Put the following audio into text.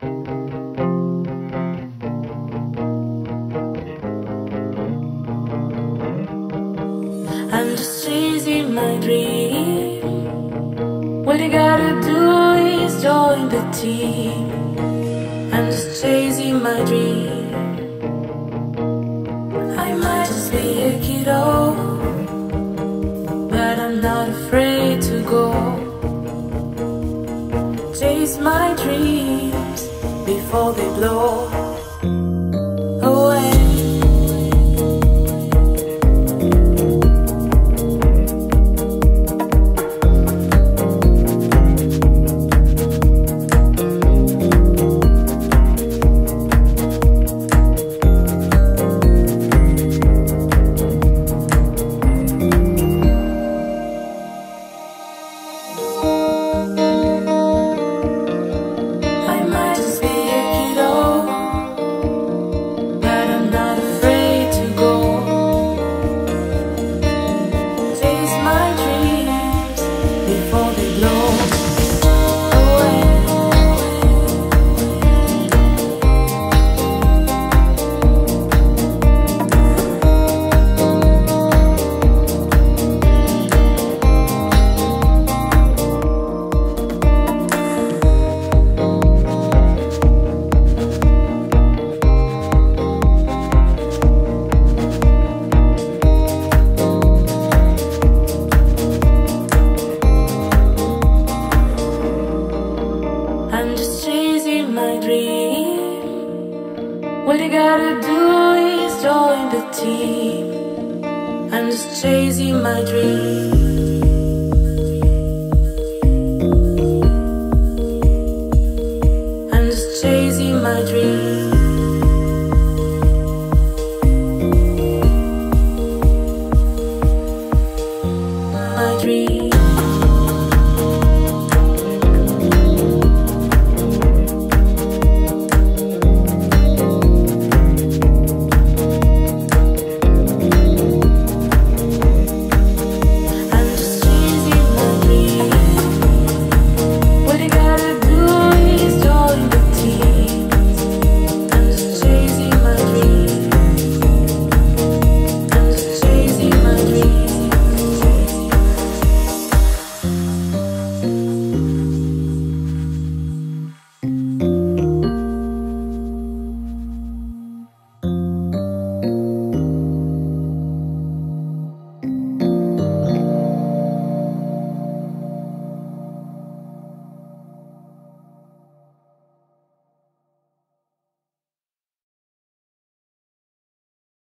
I'm just chasing my dream. What you gotta do is join the team. I'm just chasing my dream. I might just be a kiddo, but I'm not afraid to go. My dreams before they blow dream. What you gotta do is join the team. I'm just chasing my dream.